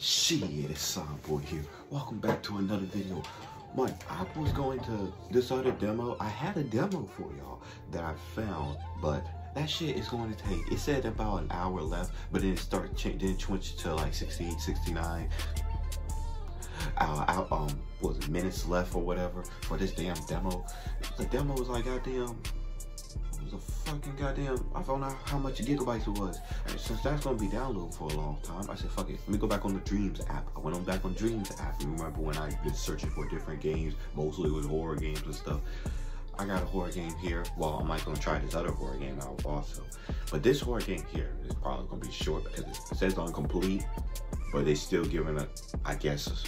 Shit, it's Boy here. Welcome back to another video. Mike, I was going to this other demo. I had a demo for y'all that I found, but that shit is going to take, it said about an hour left, but then it started changing, then it to like 68, 69. Uh, um, was minutes left or whatever for this damn demo? The demo was like goddamn was a fucking goddamn, I found out how much gigabytes it was. And since that's gonna be downloaded for a long time, I said, fuck it, let me go back on the Dreams app. I went on back on Dreams app. You remember when I been searching for different games, mostly it was horror games and stuff. I got a horror game here. Well, I might gonna try this other horror game out also. But this horror game here is probably gonna be short because it says incomplete, but they still giving a, I guess,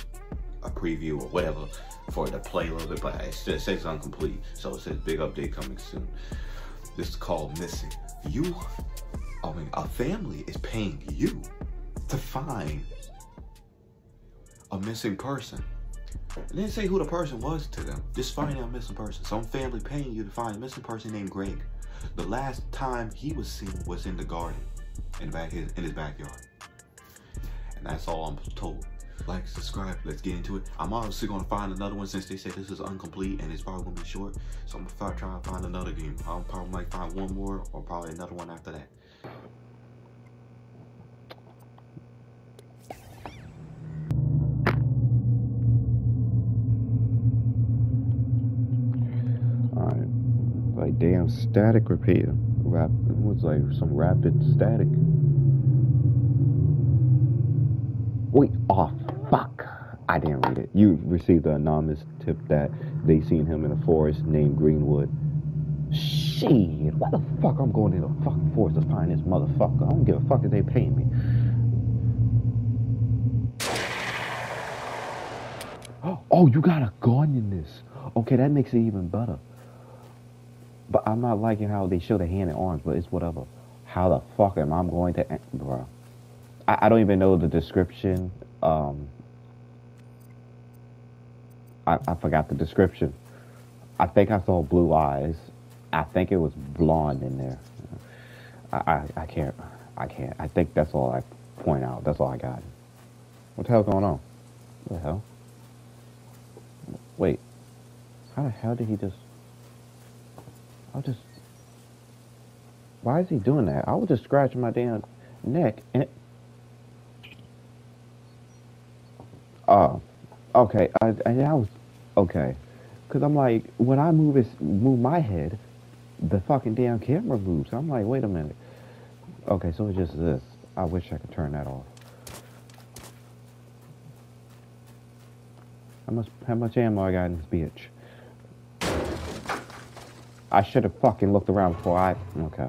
a preview or whatever for it to play a little bit, but it says incomplete. So it says big update coming soon. This is called missing. You, I mean, a family is paying you to find a missing person. It didn't say who the person was to them. Just find out missing person. Some family paying you to find a missing person named Greg. The last time he was seen was in the garden, in, back his, in his backyard. And that's all I'm told like, subscribe. Let's get into it. I'm obviously gonna find another one since they said this is incomplete and it's probably gonna be short. So I'm gonna try to find another game. I'll probably might find one more or probably another one after that. Damn static repeater. Rap it was like some rapid static. Wait, off. I didn't read it. You received an anonymous tip that they seen him in a forest named Greenwood. Shit, why the fuck I'm going to the fucking forest to find this motherfucker? I don't give a fuck if they pay me. Oh, you got a gun in this. Okay, that makes it even better. But I'm not liking how they show the hand and arms, but it's whatever. How the fuck am I going to, bro? I, I don't even know the description um, I, I forgot the description. I think I saw blue eyes. I think it was blonde in there. I, I, I can't, I can't. I think that's all I point out. That's all I got. What the hell's going on? What the hell? Wait. How the hell did he just... I'll just... Why is he doing that? I was just scratching my damn neck and it... Oh, okay. I, I, I was okay, because I'm like, when I move it, move my head, the fucking damn camera moves. I'm like, wait a minute. Okay, so it's just this. I wish I could turn that off. How much how much ammo I got in this bitch? I should have fucking looked around before I okay.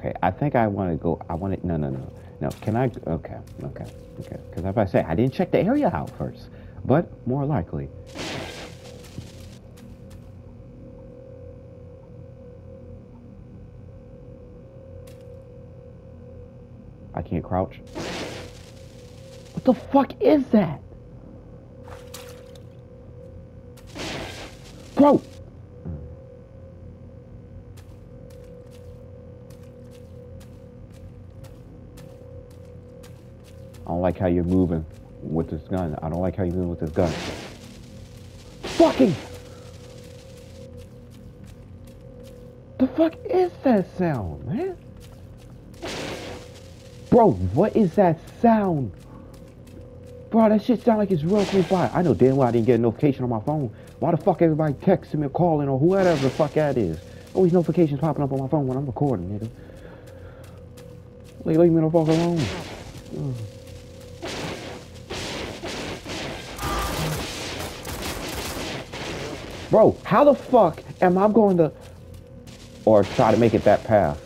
Okay, I think I want to go. I want to. No, no, no, no. Can I? Okay, okay, okay. Because if I say I didn't check the area out first, but more likely. I can't crouch. What the fuck is that? Bro! Like how you're moving with this gun. I don't like how you're moving with this gun. Fucking! The fuck is that sound, man? Bro, what is that sound? Bro, that shit sound like it's real close by. I know damn well I didn't get a notification on my phone. Why the fuck everybody texting me or calling or whoever the fuck that is? Always notifications popping up on my phone when I'm recording, nigga. Leave me the fuck alone. Ugh. Bro, how the fuck am I going to... Or try to make it that path?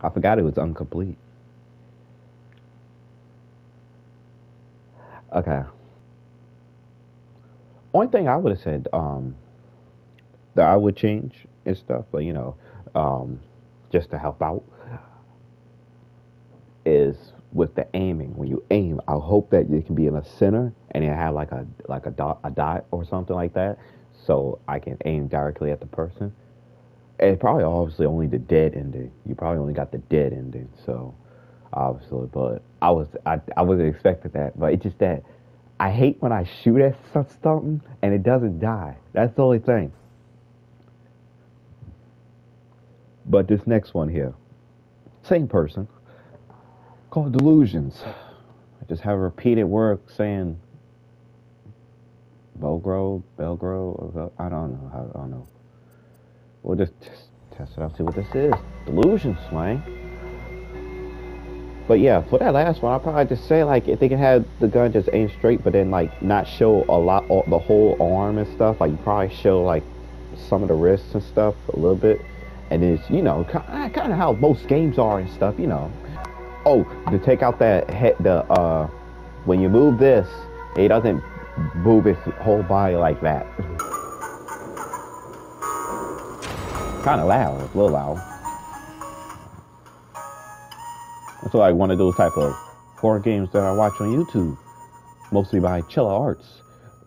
I forgot it was incomplete. Okay. only thing I would have said um, that I would change and stuff, but you know, um, just to help out, is with the aiming. When you aim, I hope that you can be in a center and it have like a like a dot a dot or something like that, so I can aim directly at the person. And probably obviously only the dead ending. You probably only got the dead ending, so obviously. But I was I I wasn't expecting that, but it's just that I hate when I shoot at something and it doesn't die. That's the only thing. But this next one here, same person, called delusions. I just have a repeated word saying Belgrove, Belgrove, uh, I don't know, I don't know. We'll just test it out, see what this is. Delusions, man. But yeah, for that last one, I'll probably just say like if they can have the gun just aim straight, but then like not show a lot, of the whole arm and stuff. Like you probably show like some of the wrists and stuff a little bit, and it's you know kind of how most games are and stuff. You know. Oh, to take out that head, the uh, when you move this, it doesn't move its whole body like that. kind of loud, a little loud. That's like one of those type of horror games that I watch on YouTube, mostly by Chilla Arts.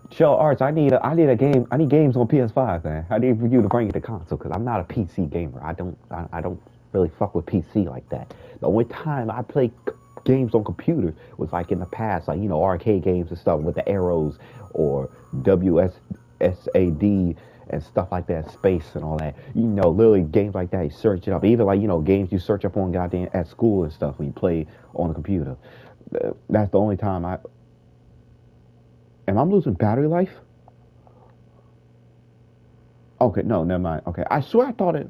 Chilla Arts, I need a, I need a game. I need games on PS5, man. I need for you to bring it to console because I'm not a PC gamer. I don't I, I don't really fuck with PC like that. The only time I play games on computer was like in the past, like you know arcade games and stuff with the arrows or WSAD and stuff like that, space and all that. You know, literally games like that, you search it up. Even like, you know, games you search up on goddamn at school and stuff when you play on the computer. Uh, that's the only time I. Am I losing battery life? Okay, no, never mind. Okay, I swear I thought it.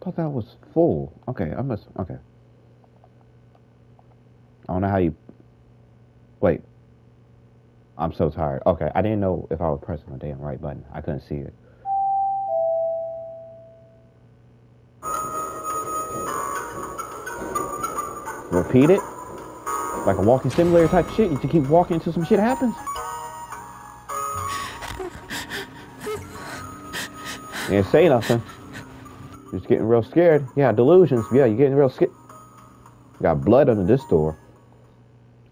thought that was full. Okay, I must. Okay. I don't know how you. Wait. I'm so tired. Okay, I didn't know if I was pressing the damn right button. I couldn't see it. Repeat it? Like a walking simulator type shit? You just keep walking until some shit happens? You didn't say nothing. Just getting real scared. Yeah, delusions. Yeah, you're getting real scared. Got blood under this door.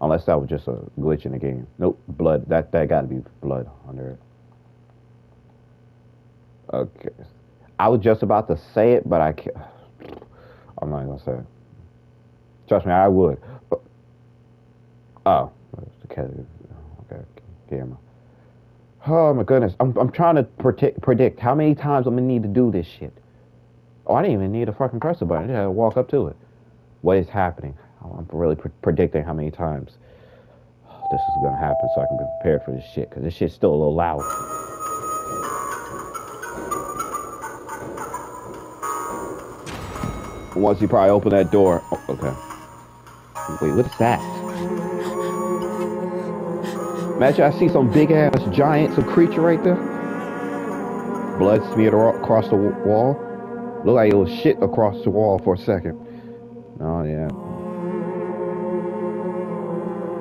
Unless that was just a glitch in the game. Nope, blood. That that got to be blood under it. Okay. I was just about to say it, but I can't. I'm not gonna say it. Trust me, I would. But, oh, okay, camera. Oh my goodness, I'm I'm trying to predict predict how many times I'm gonna need to do this shit. Oh, I didn't even need to fucking press button. I just had to walk up to it. What is happening? I'm really pre predicting how many times this is gonna happen so I can be prepared for this shit, because this shit's still a little loud. Once you probably open that door, oh, okay. Wait, what is that? Imagine I see some big ass giant, some creature right there. Blood smeared across the wall. Look like it was shit across the wall for a second. Oh yeah.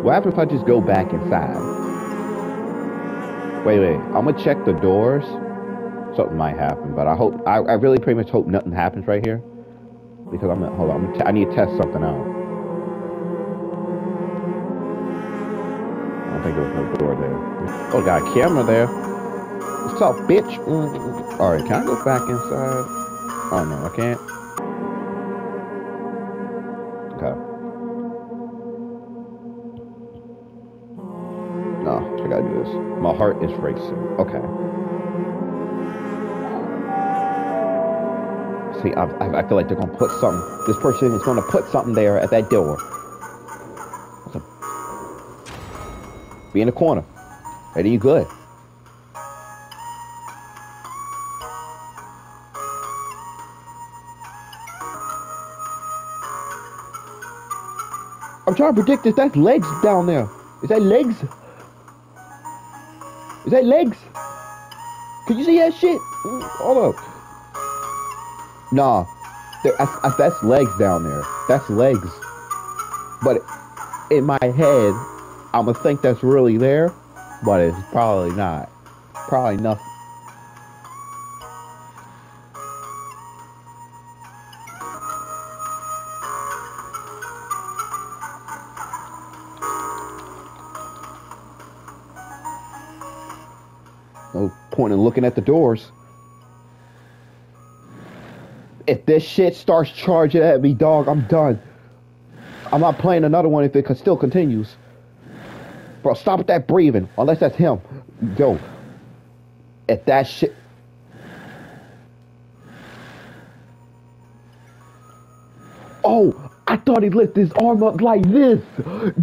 What happens if I just go back inside? Wait, wait. I'm gonna check the doors. Something might happen, but I hope I, I really pretty much hope nothing happens right here because I'm gonna hold on. I'm I need to test something out. I don't think there was no door there. Oh, got a camera there. What's up, bitch? Mm-hmm. All right, can I go back inside? Oh no, I can't. Okay. My heart is racing. Okay. See, I, I feel like they're gonna put something. This person is gonna put something there at that door. Be in the corner. Eddie, you good? I'm trying to predict this. That's legs down there. Is that legs? That legs? Could you see that shit? Hold up. Nah. I, I, that's legs down there. That's legs. But in my head, I'm gonna think that's really there. but it's probably not. Probably nothing. Looking at the doors. If this shit starts charging at me, dog, I'm done. I'm not playing another one if it still continues. Bro, stop that breathing. Unless that's him. Yo. If that shit. Oh, I thought he lifted his arm up like this.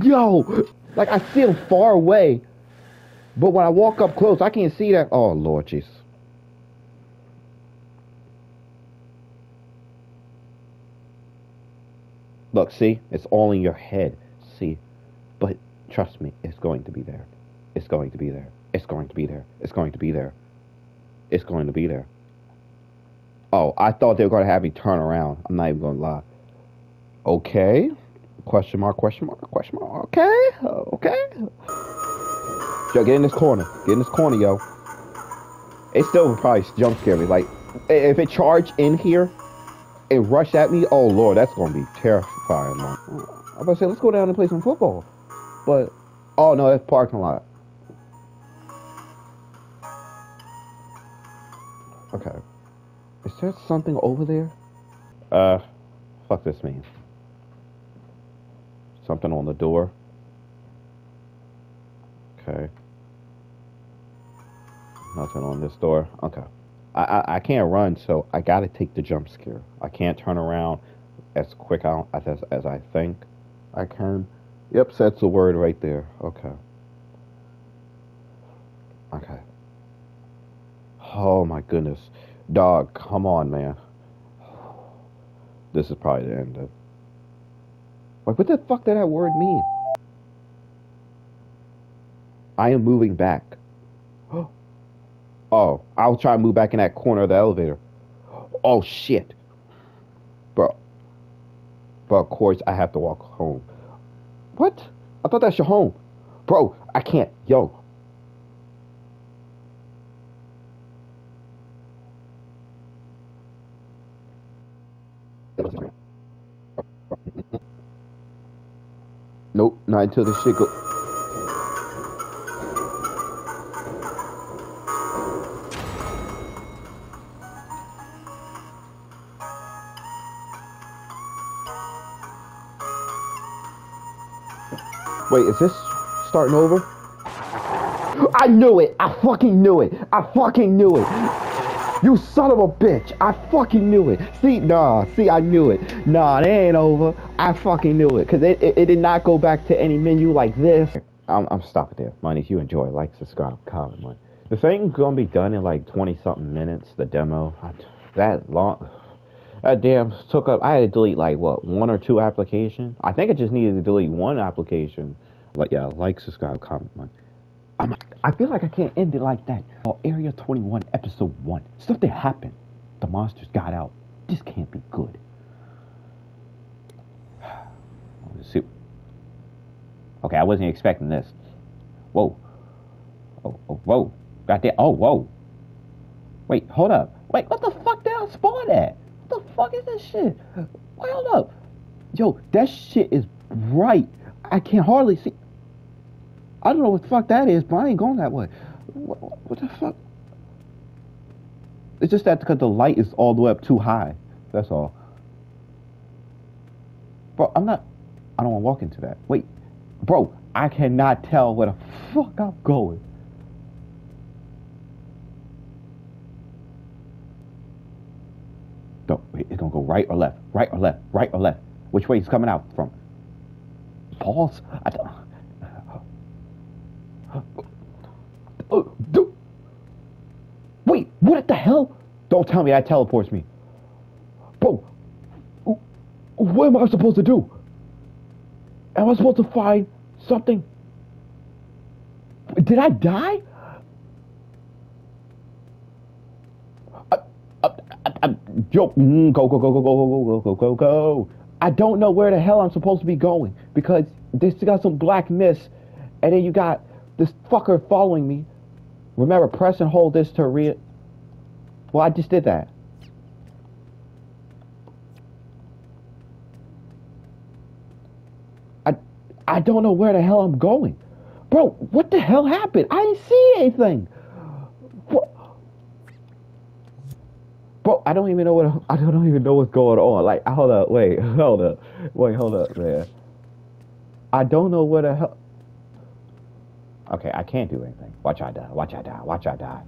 Yo. Like I see him far away. But when I walk up close, I can't see that. Oh, Lord Jesus. Look, see? It's all in your head. See? But trust me, it's going to be there. It's going to be there. It's going to be there. It's going to be there. It's going to be there. Oh, I thought they were going to have me turn around. I'm not even going to lie. Okay. Question mark, question mark, question mark. Okay. Okay. Yo, get in this corner. Get in this corner, yo. It still probably jump scare me. Like, if it charged in here and rush at me, oh lord, that's gonna be terrifying, man. I'm about to say, let's go down and play some football. But, oh no, that's parking lot. Okay. Is there something over there? Uh, fuck this mean. Something on the door. Okay. Nothing on this door. Okay. I, I, I can't run, so I gotta take the jump scare. I can't turn around as quick out as, as I think I can. Yep, that's the word right there. Okay. Okay. Oh my goodness. Dog, come on, man. This is probably the end of Like, what the fuck did that word mean? I am moving back. Oh, I'll try to move back in that corner of the elevator. Oh shit. Bro. But of course I have to walk home. What? I thought that's your home. Bro, I can't. Yo. Nope, not until the shit go. Is this starting over? I knew it! I fucking knew it! I fucking knew it! You son of a bitch! I fucking knew it! See, nah, see, I knew it. Nah, it ain't over. I fucking knew it. Because it, it, it, did not go back to any menu like this. I'm, I'm stopping there. Man, if you enjoy, like, subscribe, comment, man. The thing's gonna be done in like 20 something minutes, the demo. That long. That damn took up. I had to delete like what one or two applications. I think I just needed to delete one application. But yeah, like, subscribe, comment. I'm, I feel like I can't end it like that. Oh, Area 21, Episode 1. Something happened. The monsters got out. This can't be good. Let's see. Okay, I wasn't expecting this. Whoa. Oh, oh, whoa. Got that. Oh, whoa. Wait, hold up. Wait, what the fuck did I spawn at? What the fuck is this shit? Wait, hold up. Yo, that shit is bright. I can hardly see. I don't know what the fuck that is, but I ain't going that way. What, what the fuck? It's just that because the light is all the way up too high. That's all. Bro, I'm not. I don't want to walk into that. Wait, bro, I cannot tell where the fuck I'm going. It's gonna go right or left, right or left, right or left. Which way is coming out from? Pause. I don't. Dude. Wait, what the hell? Don't tell me that teleports me. Bro, what am I supposed to do? Am I supposed to find something? Did I die? Uh, uh, uh, yo, go, go, go, go, go, go, go, go, go, go. I don't know where the hell I'm supposed to be going because this got some black mist, and then you got This fucker following me. Remember, press and hold this to re. Well, I just did that. I, I don't know where the hell I'm going. Bro, what the hell happened? I didn't see anything. What? Bro, I don't even know what I don't even know what's going on. Like, hold up, wait, hold up, wait, hold up, man. I don't know where the hell. Okay, I can't do anything. Watch I die. Watch I die. Watch I die.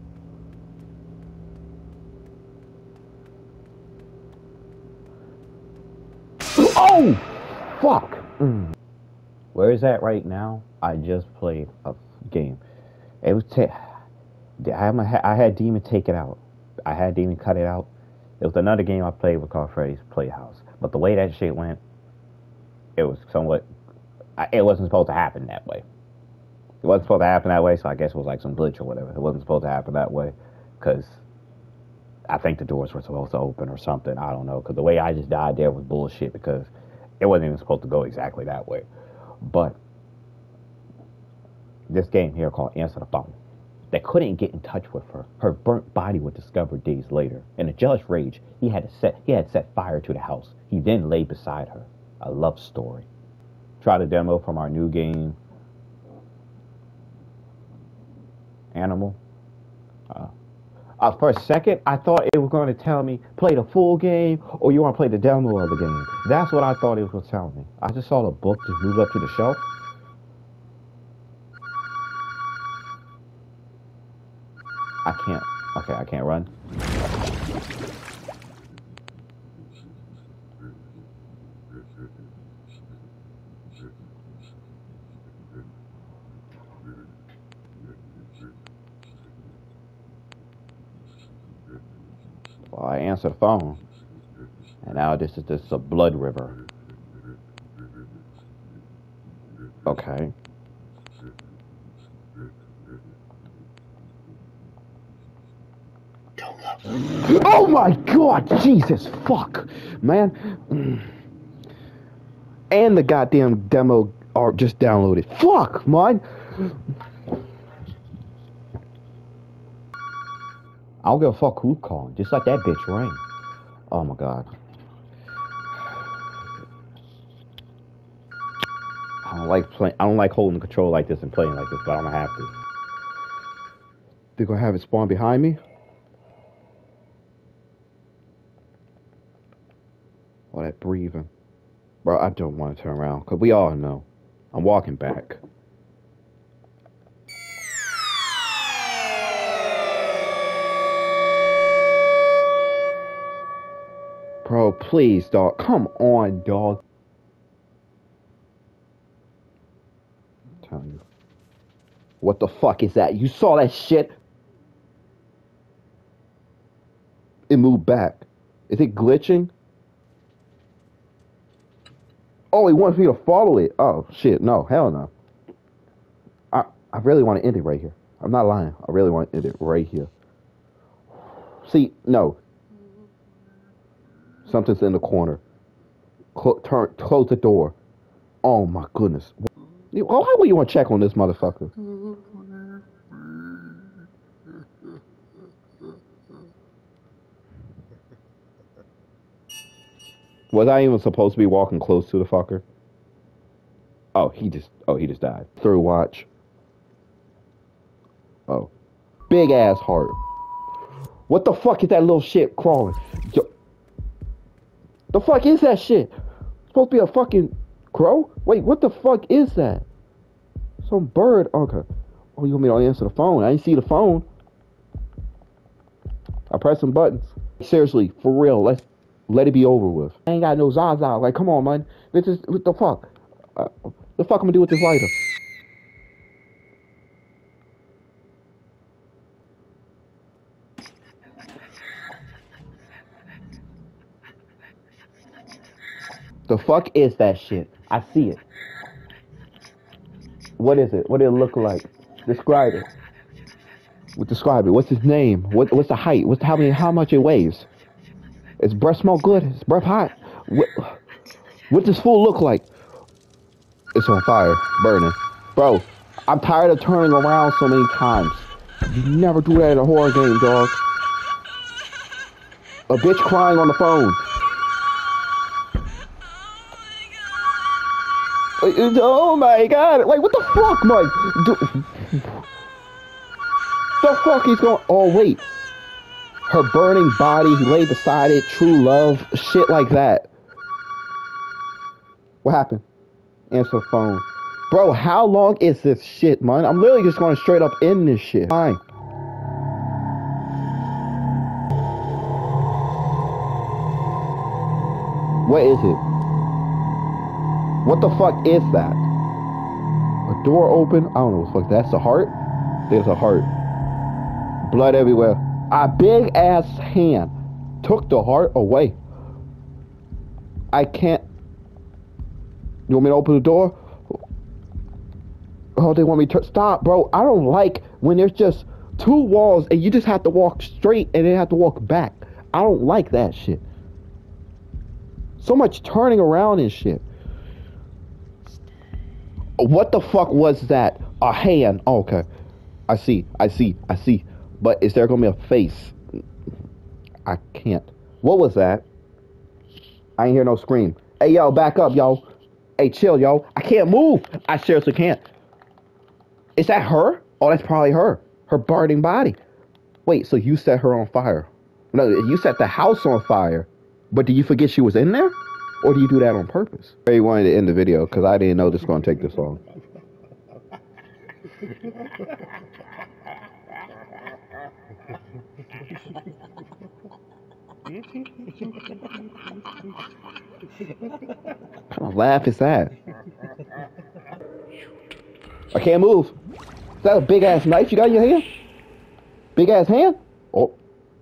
Oh, fuck. Mm. Where is that right now? I just played a game. It was. I had Demon take it out. I had Demon cut it out. It was another game I played with called Freddy's Playhouse. But the way that shit went, it was somewhat. It wasn't supposed to happen that way. It wasn't supposed to happen that way, so I guess it was like some glitch or whatever. It wasn't supposed to happen that way, because I think the doors were supposed to open or something. I don't know, because the way I just died there was bullshit, because it wasn't even supposed to go exactly that way. But this game here called Answer the Phone, they couldn't get in touch with her. Her burnt body was discovered days later. In a jealous rage, he had set he had set fire to the house. He then lay beside her. A love story. Try the demo from our new game, Animal. Uh, uh, for a second, I thought it was going to tell me play the full game or you want to play the demo of the game. That's what I thought it was going to tell me. I just saw the book just move up to the shelf. I can't. Okay, I can't run. Well, I answer the phone. And now this is just a blood river. Okay. Oh my god, Jesus fuck. Man. And the goddamn demo are just downloaded. Fuck, man. I don't give a fuck who's calling. Just let that bitch ring. Oh my god. I don't like playing. I don't like holding control like this and playing like this, but I'm gonna have to. They're gonna have it spawn behind me. All that breathing, bro. I don't want to turn around because we all know I'm walking back. Bro, please, dog. Come on, dog. I'm telling you. What the fuck is that? You saw that shit? It moved back. Is it glitching? Oh, he wants me to follow it. Oh, shit. No, hell no. I, I really want to end it right here. I'm not lying. I really want to end it right here. See, no. Something's in the corner. Cl- turn, close the door. Oh my goodness. Why would you want to check on this motherfucker? Was I even supposed to be walking close to the fucker? Oh, he just, oh, he just died. Through watch. Oh. Big ass heart. What the fuck is that little shit crawling? Yo, the fuck is that shit? supposed to be a fucking crow? Wait, what the fuck is that? Some bird? Okay. Oh, you want me to answer the phone? I didn't see the phone. I pressed some buttons. Seriously, for real, let's let it be over with. I ain't got no Zaza. Like, come on, man. This is what the fuck. Uh, the fuck I'm gonna do with this lighter? The fuck is that shit? I see it. What is it? What did it look like? Describe it. Describe it? What's his name? What what's the height? What's how many how much it weighs? Is breath smell good? Is breath hot? What what does fool look like? It's on fire, burning. Bro, I'm tired of turning around so many times. You never do that in a horror game, dog. A bitch crying on the phone. Oh my god! Like, what the fuck, Mike? Do the fuck is going? Oh wait, her burning body, he lay beside it, true love, shit like that. What happened? Answer phone. Bro, how long is this shit, man? I'm literally just going straight up end this shit. Fine. What is it? What the fuck is that? A door open? I don't know what the fuck. That's a heart? There's a heart. Blood everywhere. A big ass hand took the heart away. I can't. You want me to open the door? Oh, they want me to stop, bro. I don't like when there's just two walls and you just have to walk straight and then have to walk back. I don't like that shit. So much turning around and shit. What the fuck was that? A hand. Oh, okay. I see. I see. I see. But is there gonna be a face? I can't. What was that? I ain't hear no scream. Hey, yo, back up, yo. Hey, chill, yo. I can't move. I seriously can't. Is that her? Oh, that's probably her. Her burning body. Wait, so you set her on fire? No, you set the house on fire. But do you forget she was in there? Or do you do that on purpose? I wanted to end the video because I didn't know this was going to take this long. what kind of laugh is that? I can't move. Is that a big ass knife you got in your hand? Big ass hand? Oh,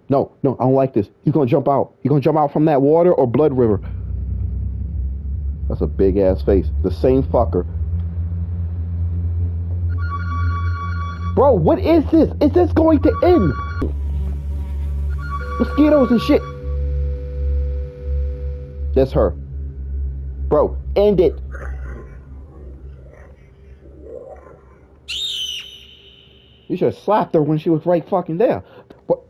no, no, I don't like this. He's gonna jump out. He's gonna jump out from that water or blood river. That's a big ass face. The same fucker. Bro, what is this? Is this going to end? Mosquitoes and shit. That's her. Bro, end it. You should have slapped her when she was right fucking there. What?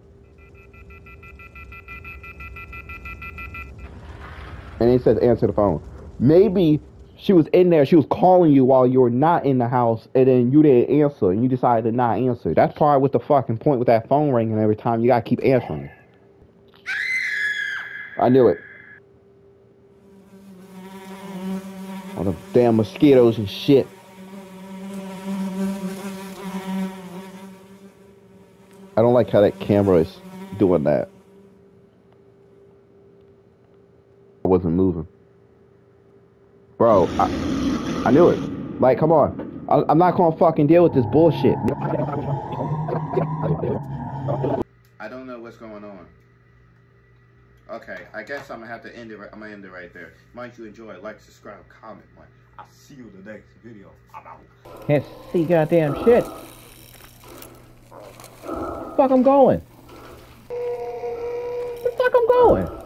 And he says answer the phone. Maybe she was in there, she was calling you while you were not in the house, and then you didn't answer, and you decided to not answer. That's probably what the fucking point with that phone ringing every time. You gotta keep answering. I knew it. All the damn mosquitoes and shit. I don't like how that camera is doing that. I wasn't moving. Bro, I, I knew it. Like, come on. I, I'm not gonna fucking deal with this bullshit. I don't know what's going on. Okay, I guess I'm gonna have to end it. Right, I'm gonna end it right there. Might you enjoy? Like, subscribe, comment. Man. I'll see you in the next video. I'm out. Can't see goddamn shit. Fuck, I'm going. The fuck I'm going?